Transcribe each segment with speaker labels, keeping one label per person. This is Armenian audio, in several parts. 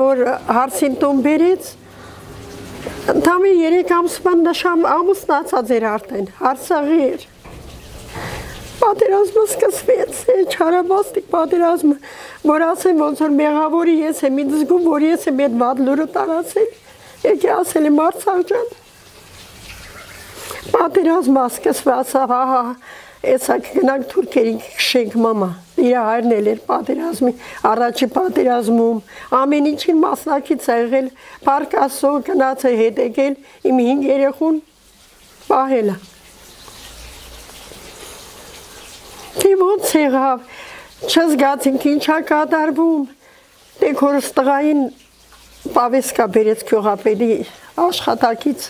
Speaker 1: որ հարցին տուն բերեց, Ընդամի 3 ամսման նշամ ամուսնացած էր արդեն, հարցաղի էր։ Պատերազմը սկսվեց, չարաբաստիկ պատերազմը, որ ասեմ ոնց որ մեղավորի ես եմ ինձ զգում, որ ես եմ այդ վատ լուրը տարածել, եկի ասել եմ Արցախ ջան։ Պատերազմը սկսված, ահա, Էսա գնանք թուրքերին քշենք մամա։ Իր հայրն էլ էր պատերազմի, առաջի պատերազմում, ամեն ինչին մասնակից ա եղել, պարկասո գնաց է հետ եկել, իմ 5 երեխուն պահել է։ Դե ոնց եղավ, չզգացինք ինչա կատարվում, դե քորս տղային պավեսկա բերեց քյողապետի աշխատակից։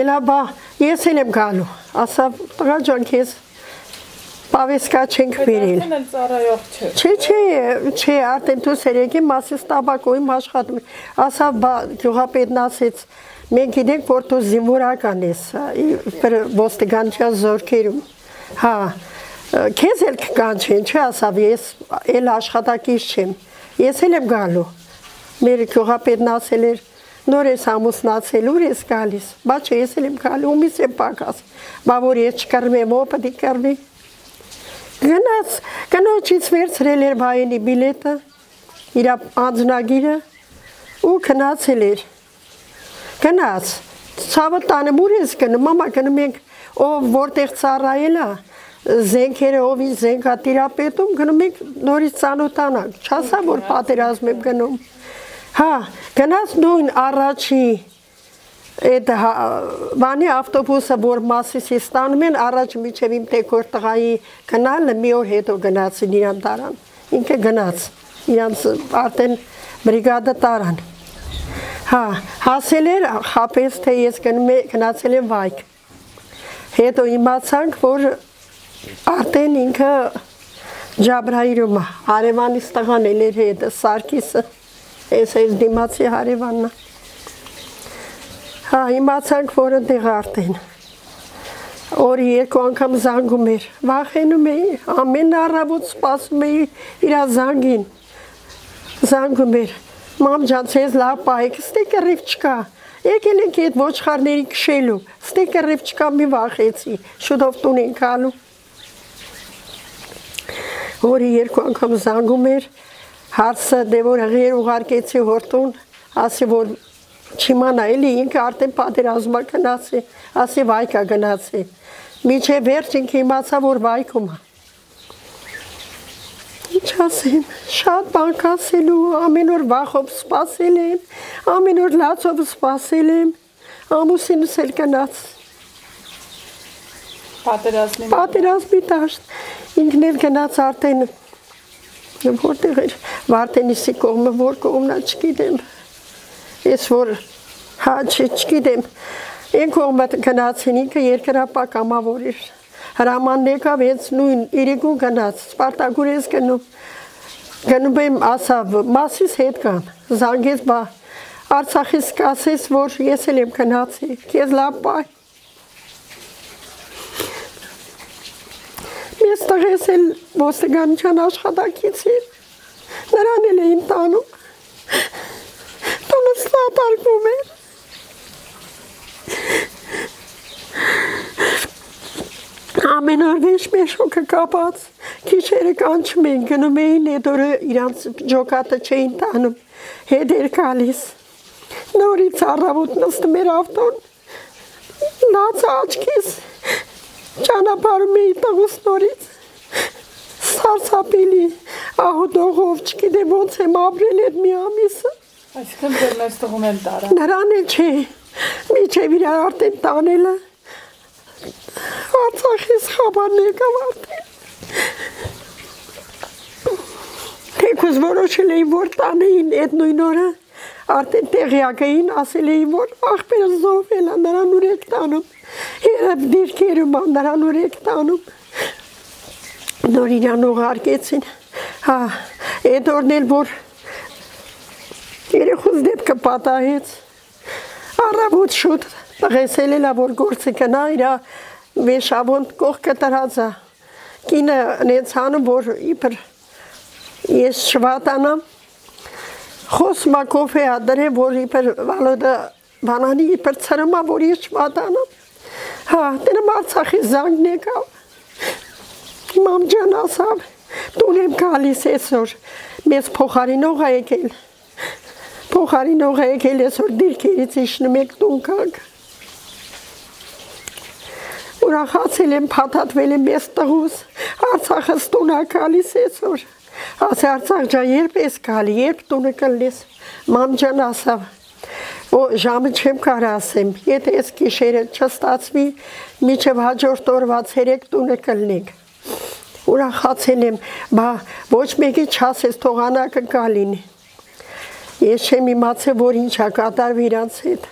Speaker 1: Էլա բա ես էլ եմ գալու ասա տղա ջան քեզ Պավեսկա չենք վերել։
Speaker 2: Արդեն ծառայող չէ։
Speaker 1: Չէ, չէ, չէ, արդեն դու սերեկի մասից տաբակոյում աշխատում։ Ասա գյուղապետն ասեց, մենք գիտենք, որ դու զինվորական ես, իբր ոստիկանչյա զորքերում։ Հա, քեզ էլ կանչեն, չէ, ասավ, ես էլ աշխատակից չեմ։ Ես էլ եմ գալու։ Մեր գյուղապետն ասել էր, նոր ես ամուսնացել, ուր ես գալիս։ Բա չէ, ես էլ եմ գալու, ումից եմ պակաս։ Բա որ ես չկրմեմ, ո պետք է կրմի։ Գնաց, կնոջից վերցրել էր բայենի բիլետը, իր անձնագիրը ու գնացել էր։ Գնաց։ Ցավը տանը ուր ես գնում, մամա գնում ենք, ով որտեղ ծառայել է, զենքերը ով ինչ զենքա տիրապետում, գնում ենք նորից ծանոթանանք։ Չասա որ պատերազմ եմ գնում։ Հա, գնաց նույն առաջի այդ հա, բանի ավտոբուսը որ մասիսի ստանում են առաջ միջև իմ տեկոր տղայի գնալը մի օր հետո գնացին իրան տարան ինքը գնաց իրանց արդեն բրիգադը տարան հա հասել էր խապես թե ես գնացել եմ վայք հետո իմացանք որ արդեն ինքը Ջաբրայրում հարևանից տղան էլ էր հետ Սարգիսը Էս այս դիմացի հարևանն։ Հա, իմացանք, որ ընդեղ արդեն։ Օրի երկու անգամ զանգում էր։ Վախենում էի, ամեն առավոտ սպասում էի իր զանգին։ Զանգում էր։ Մամ ջան, ցեզ լավ պայք, ստեկը ռիվ չկա։ Եկել ենք այդ ոչխարների քշելու։ Ստեկը ռիվ չկա, մի վախեցի։ Շուտով տուն ենք ալու։ Օրի երկու անգամ զանգում էր, հարցը դե որ հղեր ուղարկեցի հորտուն, ասի որ չիմանա էլի ինքը արդեն պատերազմա գնացի, ասի վայկա գնացի։ Միջե վերջ ինքը իմացա որ վայքում է։ Ինչ ասեմ, շատ բան կասելու, ամեն օր վախով սպասել եմ, ամեն օր լացով սպասել եմ, ամուսինս էլ գնաց։
Speaker 2: Պատերազմի
Speaker 1: Պատերազմի դաշտ, ինքն էլ գնաց արդեն որտեղ էր Վարդենիսի կողմը, որ կողմնա չգիտեմ։ Ես որ հա չգիտեմ։ Այն կողմը գնացին ինքը երկրապակամավոր էր։ Հրամանն եկավ հենց նույն իրիկուն գնաց, Սպարտակուր ես գնում։ Գնում եմ ասավ, մասիս հետ կան, զանգեց բա, Արցախից կասես, որ ես էլ եմ գնացի, քեզ լավ բայ։ Ես տղես էլ ոստիկանության աշխատակից էր, նրան էլ էին տանում, տունը սլապարկվում էր։ Ամեն օր վեշ մեշոքը կապած, քիչերը կանչում էին, գնում էին այդ օրը իրանց ջոկատը չէին տանում, հետ էր կալիս։ Նորից առավոտ նստում էր ավտոն, նաց աչքիս, ճանապարհում էի տղուս նորից սարսափելի ահոդողով չգիտեմ ոնց եմ ապրել այդ մի ամիսը
Speaker 2: Այսինքն ձեր մեծ տղում էլ տարա
Speaker 1: նրան էլ չէ միջև իր արդեն տանելը Արցախից խաբարն եկավ արդեն Թեկուզ որոշել էին որ տանեին այդ նույն օրը արդեն տեղյակ էին ասել էին որ աղբերը զոհվել է նրան ուրեք տանում Երբ դիրքերում նրան ուրեք տանում, նոր իրան ուղարկեցին, հա, այդ օրն էլ, որ երեխուց դեպքը պատահեց, առավոտ շուտ տղեսել էլա, որ գործը կնա, իրա վեշավոն կողքը տրածա, կինը նենց հանում, որ իպր ես շվատանամ, խոսմա կոֆե ադրե, որ իբր վալոդը բանանի իբր ծրմա, որ իր չմատանամ։ Հա, դրեմ Արցախի զանգն եկավ։ Մամ ջան ասավ, տուն եմ գալիս այսօր, մեզ փոխարինող ա եկել։ Փոխարինող եկել այսօր դիրքերից իշնում եք տուն կակ։ Ուրախացել եմ, փաթաթվել եմ ես տղուս, Արցախը ստունա գալիս այսօր։ Ասե Արցախ ջան, երբ ես գալի, երբ տունը կլնես։ Մամ ջան ասավ, ու ժամը չեմ կարա ասեմ, եթե ես գիշերը չստացվի, միջև հաջորդ օրվա ցերեկ տունը կլնենք։ Ուրախացել եմ, բա ոչ մեկի չասես թողանակը գալին։ Ես չեմ իմացել, որ ինչա կատարվի իրանց հետ։